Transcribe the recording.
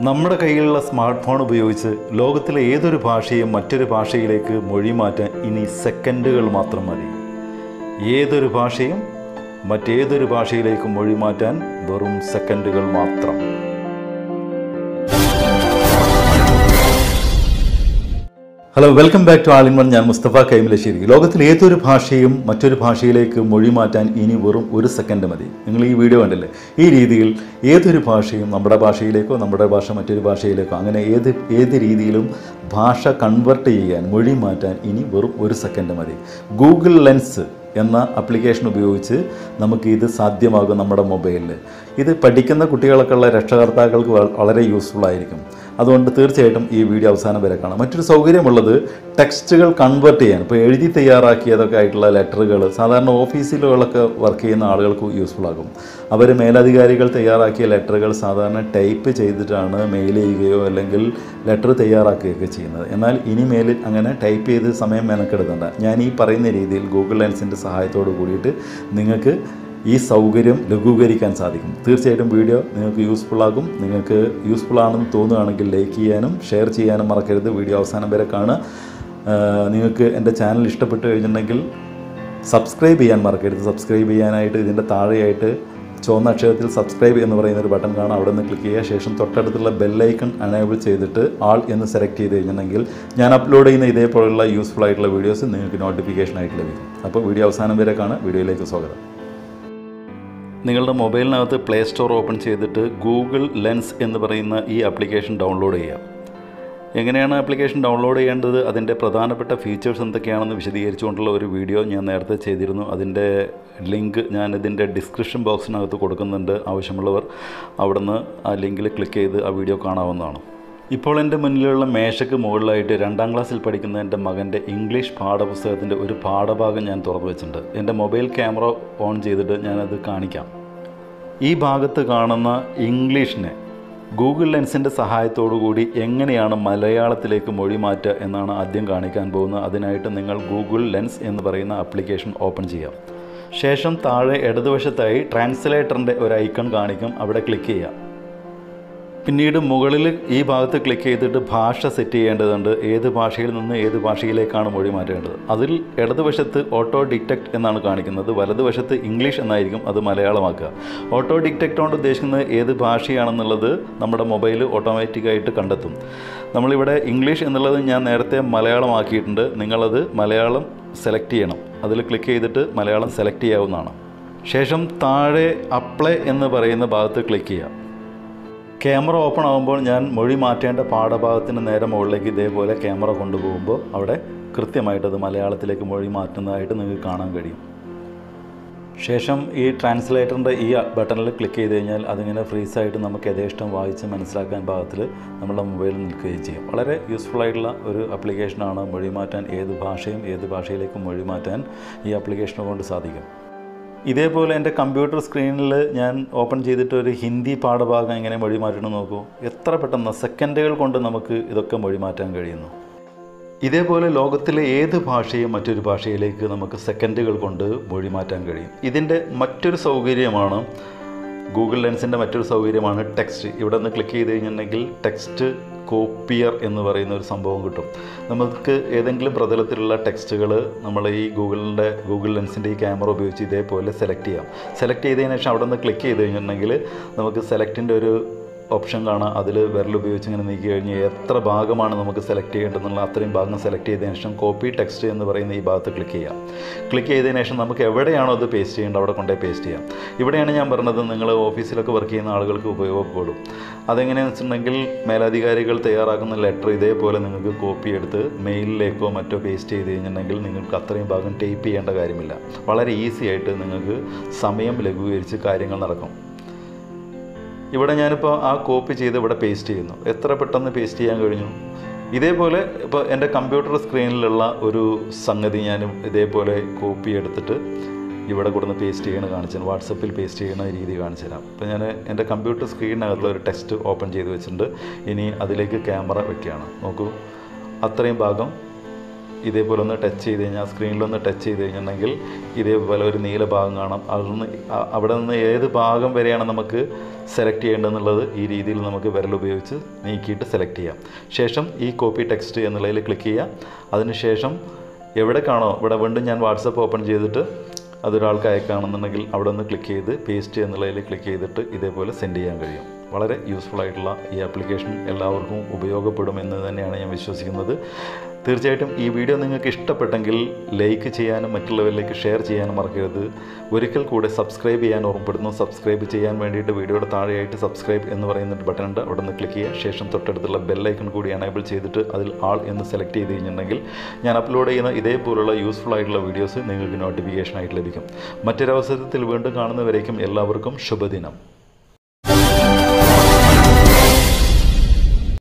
നമ്മുടെ കയ്യിലുള്ള smart phone ഉപയോഗിച്ച് ലോകത്തിലെ ഏതൊരു ഭാഷയും മറ്റൊരു ഭാഷയിലേക്ക് മൊഴി മാറ്റാൻ ഇനി സെക്കൻഡുകൾ മാത്രം മതി. ഏതൊരു ഭാഷയും മറ്റേതൊരു ഭാഷയിലേക്ക് മൊഴി മാറ്റാൻ വെറും സെക്കൻഡുകൾ മാത്രം. Hello welcome back to all in one ഞാൻ മുസ്തഫ കൈമലശ്ശേരി. ലോകത്തിലെ ഏതൊരു ഭാഷയും മറ്റൊരു ഭാഷയിലേക്ക് മൊഴി മാറ്റാൻ ഇനി വെറും ഒരു സെക്കൻഡ് മതി. നിങ്ങൾ ഈ വീഡിയോ കണ്ടില്ലേ? ഈ രീതിയിൽ ഏതൊരു ഭാഷയും നമ്മുടെ ഭാഷയിലേക്കോ നമ്മുടെ ഭാഷ മറ്റൊരു ഭാഷയിലേക്കോ അങ്ങനെ ഏത് ഏത് രീതിയിലും ഭാഷ കൺവെർട്ട് ചെയ്യാൻ മൊഴി മാറ്റാൻ ഇനി വെറും ഒരു സെക്കൻഡ് മതി. ഗൂഗിൾ ലെൻസ് എന്ന ആപ്ലിക്കേഷൻ ഉപയോഗിച്ച് നമുക്ക് ഇത് സാധ്യമാകും നമ്മുടെ മൊബൈലിൽ ഇത് പഠിക്കുന്ന കുട്ടികളൊക്കെ ഉള്ള രക്ഷകർത്താക്കൾക്ക് വളരെ യൂസ്ഫുൾ ആയിരിക്കും. അതുകൊണ്ട് തീർച്ചയായിട്ടും ഈ വീഡിയോ അവസാനം വരെ കാണാം. മറ്റൊരു സൗകര്യമുള്ളത് ടെക്സ്റ്റുകൾ കൺവേർട്ട് ചെയ്യാൻ. ഇപ്പോൾ എഴുതി തയ്യാറാക്കിയതൊക്കെ ആയിട്ടുള്ള ലെറ്ററുകൾ സാധാരണ ഓഫീസിലുകളൊക്കെ വർക്ക് ചെയ്യുന്ന ആളുകൾക്ക് യൂസ്ഫുൾ ആകും. അവർ മേലധികാരികൾ തയ്യാറാക്കിയ ലെറ്ററുകൾ സാധാരണ ടൈപ്പ് ചെയ്തിട്ടാണ് മെയിൽ ചെയ്യുകയോ അല്ലെങ്കിൽ ലെറ്റർ തയ്യാറാക്കുകയൊക്കെ ചെയ്യുന്നത്. എന്നാൽ ഇനി ഇനിമേൽ അങ്ങനെ ടൈപ്പ് ചെയ്ത് സമയം മെനക്കെടുക്കണ്ട ഞാൻ ഈ പറയുന്ന രീതിയിൽ ഗൂഗിൾ ലെൻസിന്റെ സഹായത്തോട് കൂടിയിട്ട് നിങ്ങൾക്ക് ഈ സൗകര്യം ലഘൂകരിക്കാൻ സാധിക്കും. തീർച്ചയായിട്ടും വീഡിയോ നിങ്ങൾക്ക് യൂസ്ഫുൾ ആകും. നിങ്ങൾക്ക് യൂസ്ഫുൾ ആണെന്ന് തോന്നുകയാണെങ്കിൽ ലൈക്ക് ചെയ്യാനും ഷെയർ ചെയ്യാനും മറക്കരുത്. വീഡിയോ അവസാനം വരെ കാണുക. നിങ്ങൾക്ക് എന്റെ ചാനൽ ഇഷ്ടപ്പെട്ട് കഴിഞ്ഞിട്ടുണ്ടെങ്കിൽ സബ്സ്ക്രൈബ് ചെയ്യാൻ മറക്കരുത്. സബ്സ്ക്രൈബ് ചെയ്യാനായിട്ട് ഇതിന്റെ താഴെയായിട്ട് ചുവന്ന അക്ഷരത്തിൽ സബ്സ്ക്രൈബ് എന്ന് പറയുന്ന ഒരു ബട്ടൺ കാണാം അവിടെ നിന്ന് ക്ലിക്ക് ചെയ്യുക. ശേഷം തൊട്ടടുത്തുള്ള ബെല്ലൈക്കൺ അനേബിൾ ചെയ്തിട്ട് ആൾ എന്ന് സെലക്ട് ചെയ്ത് കഴിഞ്ഞിട്ടുണ്ടെങ്കിൽ ഞാൻ അപ്ലോഡ് ചെയ്യുന്ന ഇതേപോലെയുള്ള യൂസ്ഫുൾ ആയിട്ടുള്ള വീഡിയോസ് നിങ്ങൾക്ക് നോട്ടിഫിക്കേഷൻ ആയിട്ട് ലഭിക്കും. അപ്പോൾ വീഡിയോ അവസാനം വരെ കാണാം വീഡിയോയിലേക്ക് സ്വാഗതം. നിങ്ങളുടെ മൊബൈലിനകത്ത് പ്ലേ സ്റ്റോർ ഓപ്പൺ ചെയ്തിട്ട് ഗൂഗിൾ ലെൻസ് എന്ന് പറയുന്ന ഈ ആപ്ലിക്കേഷൻ ഡൗൺലോഡ് ചെയ്യാം എങ്ങനെയാണ് ആപ്ലിക്കേഷൻ ഡൗൺലോഡ് ചെയ്യേണ്ടത്? അതിന്റെ പ്രധാനപ്പെട്ട ഫീച്ചേഴ്സ് എന്തൊക്കെയാണെന്ന് വിശദീകരിച്ചുകൊണ്ടുള്ള ഒരു വീഡിയോ ഞാൻ നേരത്തെ ചെയ്തിരുന്നു. അതിന്റെ ലിങ്ക് ഞാൻ ഇതിന്റെ ഡിസ്ക്രിപ്ഷൻ ബോക്സിനകത്ത് കൊടുക്കുന്നുണ്ട് ആവശ്യമുള്ളവർ. അവിടുന്ന് ആ ലിങ്കിൽ ക്ലിക്ക് ചെയ്ത് ആ വീഡിയോ കാണാവുന്നതാണ്. ഇപ്പോൾ എന്റെ മുന്നിലുള്ള മേശയ്ക്ക് മുകളിലായിട്ട് രണ്ടാം ക്ലാസ്സിൽ പഠിക്കുന്ന എന്റെ മകന്റെ ഇംഗ്ലീഷ് പാഠപുസ്തകത്തിന്റെ ഒരു പാഠഭാഗം ഞാൻ തുറന്നു വെച്ചിട്ടുണ്ട്. എന്റെ മൊബൈൽ ക്യാമറ ഓൺ ചെയ്തിട്ട് ഞാനത് കാണിക്കാം. ഈ ഭാഗത്ത് കാണുന്ന ഇംഗ്ലീഷിനെ ഗൂഗിൾ ലെൻസിന്റെ കൂടി എങ്ങനെയാണ് മലയാളത്തിലേക്ക് മൊഴി മാറ്റുക എന്നാണ് ആദ്യം കാണിക്കാൻ പോകുന്നത്. അതിനായിട്ട് നിങ്ങൾ ഗൂഗിൾ ലെൻസ് എന്ന് പറയുന്ന ആപ്ലിക്കേഷൻ ഓപ്പൺ ചെയ്യാം. ശേഷം താഴെ ഇടതുവശത്തായി ട്രാൻസ്ലേറ്ററിന്റെ ഒരു ഐക്കൺ കാണിക്കും. അവിടെ ക്ലിക്ക് ചെയ്യാം. പിന്നീട് മുകളിൽ ഈ ഭാഗത്ത് ക്ലിക്ക് ചെയ്തിട്ട് ഭാഷ സെറ്റ് ചെയ്യേണ്ടതുണ്ട്. ഏത് ഭാഷയിൽ നിന്ന് ഏത് ഭാഷയിലേക്കാണ് മൊഴി മാറ്റേണ്ടത്? അതിൽ ഇടതുവശത്ത് ഓട്ടോ ഡിറ്റക്ട് എന്നാണ് കാണിക്കുന്നത്. വലതുവശത്ത് ഇംഗ്ലീഷ് എന്നായിരിക്കും അത് മലയാളമാക്കുക. ഓട്ടോ ഡിറ്റക്ട് കൊണ്ട് ഉദ്ദേശിക്കുന്നത് ഏത് ഭാഷയാണെന്നുള്ളത് നമ്മുടെ മൊബൈൽ ഓട്ടോമാറ്റിക്കായിട്ട് കണ്ടെത്തും. നമ്മളിവിടെ ഇംഗ്ലീഷ് എന്നുള്ളത് ഞാൻ നേരത്തെ മലയാളമാക്കിയിട്ടുണ്ട്. നിങ്ങളത് മലയാളം സെലക്ട് ചെയ്യണം. അതിൽ ക്ലിക്ക് ചെയ്തിട്ട് മലയാളം സെലക്ട് ചെയ്യാവുന്നതാണ്. ശേഷം താഴെ അപ്ലൈ എന്ന് പറയുന്ന ഭാഗത്ത് ക്ലിക്ക് ചെയ്യാം ക്യാമറ ഓപ്പൺ ആകുമ്പോൾ ഞാൻ മൊഴി മാറ്റേണ്ട പാഠഭാഗത്തിന് നേരെ മുകളിലേക്ക് ഇതേപോലെ ക്യാമറ കൊണ്ടുപോകുമ്പോൾ അവിടെ കൃത്യമായിട്ട് അത് മലയാളത്തിലേക്ക് മൊഴി മാറ്റുന്നതായിട്ട് നിങ്ങൾക്ക് കാണാൻ കഴിയും. ശേഷം ഈ ട്രാൻസ്ലേറ്ററിന്റെ ഈ ബട്ടണിൽ ക്ലിക്ക് ചെയ്ത് കഴിഞ്ഞാൽ അതിങ്ങനെ ഫ്രീസായിട്ട് നമുക്ക് യഥേഷ്ടം വായിച്ച് മനസ്സിലാക്കാൻ പാകത്തിൽ നമ്മുടെ മൊബൈലിൽ നിൽക്കുകയും ചെയ്യും. വളരെ യൂസ്ഫുൾ ആയിട്ടുള്ള ഒരു ആപ്ലിക്കേഷനാണ് മൊഴി മാറ്റാൻ ഏത് ഭാഷയും ഏത് ഭാഷയിലേക്കും മൊഴി മാറ്റാൻ ഈ ആപ്ലിക്കേഷനെ കൊണ്ട് സാധിക്കും. ഇതേപോലെ എന്റെ കമ്പ്യൂട്ടർ സ്ക്രീനിൽ ഞാൻ ഓപ്പൺ ചെയ്തിട്ട് ഒരു ഹിന്ദി പാഠഭാഗം എങ്ങനെ മൊഴി മാറ്റണം നോക്കൂ. എത്ര പെട്ടെന്ന് സെക്കൻഡുകൾ കൊണ്ട് നമുക്ക് ഇതൊക്കെ മൊഴി മാറ്റാൻ കഴിയുന്നു. ഇതേപോലെ ലോകത്തിലെ ഏത് ഭാഷയും മറ്റൊരു ഭാഷയിലേക്ക് നമുക്ക് സെക്കൻഡുകൾ കൊണ്ട് മൊഴി മാറ്റാൻ കഴിയും. ഇതിന്റെ മറ്റൊരു സൗകര്യമാണ് ഗൂഗിൾ ലെൻസിന്റെ മറ്റൊരു സൗകര്യമാണ് ടെക്സ്റ്റ്. ഇവിടെ നിന്ന് ക്ലിക്ക് ചെയ്ത് കഴിഞ്ഞിട്ടുണ്ടെങ്കിൽ ടെക്സ്റ്റ് കോപ്പിയർ എന്ന് പറയുന്ന ഒരു സംഭവം കിട്ടും. നമുക്ക് ഏതെങ്കിലും പ്രതലത്തിലുള്ള ടെക്സ്റ്റുകൾ നമ്മൾ ഈ ഗൂഗിളിന്റെ ഗൂഗിൾ ലെൻസിന്റെ ഈ ക്യാമറ ഉപയോഗിച്ച് ഇതേപോലെ സെലക്ട് ചെയ്യാം. സെലക്ട് ചെയ്തതിന് ശേഷം അവിടെ നിന്ന് ക്ലിക്ക് ചെയ്ത് കഴിഞ്ഞിട്ടുണ്ടെങ്കിൽ നമുക്ക് സെലക്റ്റിന്റെ ഒരു ഓപ്ഷൻ കാണാം. അതിൽ വിരൽ ഉപയോഗിച്ച് ഇങ്ങനെ നീക്കി കഴിഞ്ഞ് എത്ര ഭാഗമാണ് നമുക്ക് സെലക്ട് ചെയ്യേണ്ടതെന്നുള്ള അത്രയും ഭാഗം സെലക്ട് ചെയ്തതിന് ശേഷം കോപ്പി ടെക്സ്റ്റ് എന്ന് പറയുന്ന ഈ ഭാഗത്ത് ക്ലിക്ക് ചെയ്യാം. ക്ലിക്ക് ചെയ്തതിന് ശേഷം നമുക്ക് എവിടെയാണോ അത് പേസ്റ്റ് ചെയ്യേണ്ടത് അവിടെ കൊണ്ടേ പേസ്റ്റ് ചെയ്യാം. ഇവിടെയാണ് ഞാൻ പറഞ്ഞത് നിങ്ങൾ ഓഫീസിലൊക്കെ വർക്ക് ചെയ്യുന്ന ആളുകൾക്ക് ഉപയോഗപ്പെടും. അതെങ്ങനെയാണെന്ന് വെച്ചിട്ടുണ്ടെങ്കിൽ മേലധികാരികൾ തയ്യാറാക്കുന്ന ലെറ്റർ ഇതേപോലെ നിങ്ങൾക്ക് കോപ്പി എടുത്ത് മെയിലിലേക്കോ മറ്റോ പേസ്റ്റ് ചെയ്ത് കഴിഞ്ഞിട്ടുണ്ടെങ്കിൽ നിങ്ങൾക്ക് അത്രയും ഭാഗം ടൈപ്പ് ചെയ്യേണ്ട കാര്യമില്ല. വളരെ ഈസി ആയിട്ട് നിങ്ങൾക്ക് സമയം ലഘൂകരിച്ച് കാര്യങ്ങൾ നടക്കും. ഇവിടെ ഞാനിപ്പോൾ ആ കോപ്പി ചെയ്ത് ഇവിടെ പേസ്റ്റ് ചെയ്യുന്നു. എത്ര പെട്ടെന്ന് പേസ്റ്റ് ചെയ്യാൻ കഴിഞ്ഞു? ഇതേപോലെ ഇപ്പോൾ എന്റെ കമ്പ്യൂട്ടർ സ്ക്രീനിലുള്ള ഒരു സംഗതി ഞാൻ ഇതേപോലെ കോപ്പി എടുത്തിട്ട് ഇവിടെ കൊടുന്ന് പേസ്റ്റ് ചെയ്യണ കാണിച്ചു വാട്സപ്പിൽ പേസ്റ്റ് ചെയ്യുന്ന രീതി കാണിച്ചു തരാം. അപ്പോൾ ഞാൻ എന്റെ കമ്പ്യൂട്ടർ സ്ക്രീനിനകത്തുള്ള ഒരു ടെക്സ്റ്റ് ഓപ്പൺ ചെയ്ത് വെച്ചിട്ടുണ്ട്. ഇനി അതിലേക്ക് ക്യാമറ വെക്കുകയാണ്. നോക്കൂ. അത്രയും ഭാഗം ഇതേപോലെ ഒന്ന് ടച്ച് ചെയ്ത് കഴിഞ്ഞാൽ സ്ക്രീനിലൊന്ന് ടച്ച് ചെയ്ത് കഴിഞ്ഞിട്ടുണ്ടെങ്കിൽ ഇതേപോലെ ഒരു നീല ഭാഗം കാണാം. അതൊന്ന് അവിടെ നിന്ന് ഏത് ഭാഗം വരെയാണ് നമുക്ക് സെലക്ട് ചെയ്യേണ്ടതെന്നുള്ളത് ഈ രീതിയിൽ നമുക്ക് വിരൽ ഉപയോഗിച്ച് നീക്കിയിട്ട് സെലക്ട് ചെയ്യാം. ശേഷം ഈ കോപ്പി ടെക്സ്റ്റ് എന്നുള്ളതിൽ ക്ലിക്ക് ചെയ്യാം അതിനുശേഷം എവിടെ കാണോ ഇവിടെ വീണ്ടും ഞാൻ വാട്സപ്പ് ഓപ്പൺ ചെയ്തിട്ട് അതൊരാൾക്ക് അയക്കുകയാണെന്നുണ്ടെങ്കിൽ അവിടെ ഒന്ന് ക്ലിക്ക് ചെയ്ത് പേസ്റ്റ് എന്നുള്ളതിൽ ക്ലിക്ക് ചെയ്തിട്ട് ഇതേപോലെ സെൻഡ് ചെയ്യാൻ കഴിയും. വളരെ യൂസ്ഫുൾ ആയിട്ടുള്ള ഈ ആപ്ലിക്കേഷൻ എല്ലാവർക്കും ഉപയോഗപ്പെടുമെന്ന് തന്നെയാണ് ഞാൻ വിശ്വസിക്കുന്നത്. തീർച്ചയായിട്ടും ഈ വീഡിയോ നിങ്ങൾക്ക് ഇഷ്ടപ്പെട്ടെങ്കിൽ ലൈക്ക് ചെയ്യാനും മറ്റുള്ളവരിലേക്ക് ഷെയർ ചെയ്യാനും മറക്കരുത്. ഒരിക്കൽ കൂടെ സബ്സ്ക്രൈബ് ചെയ്യാൻ ഓർമ്മപ്പെടുന്നു. സബ്സ്ക്രൈബ് ചെയ്യാൻ വേണ്ടിയിട്ട് വീഡിയോയുടെ താഴെയായിട്ട് സബ്സ്ക്രൈബ് എന്ന് പറയുന്ന ബട്ടൺ ഉണ്ട്. അവിടെ നിന്ന് ക്ലിക്ക് ചെയ്യുക. ശേഷം തൊട്ടടുത്തുള്ള ബെല്ലൈക്കൺ കൂടി എനേബിൾ ചെയ്തിട്ട് അതിൽ ആൾ എന്ന് സെലക്ട് ചെയ്ത് കഴിഞ്ഞിട്ടുണ്ടെങ്കിൽ ഞാൻ അപ്ലോഡ് ചെയ്യുന്ന ഇതേപോലുള്ള യൂസ്ഫുൾ ആയിട്ടുള്ള വീഡിയോസ് നിങ്ങൾക്ക് നോട്ടിഫിക്കേഷൻ ആയിട്ട് ലഭിക്കും. മറ്റൊരവസരത്തിൽ വീണ്ടും കാണുന്നവരേക്കും എല്ലാവർക്കും ശുഭദിനം.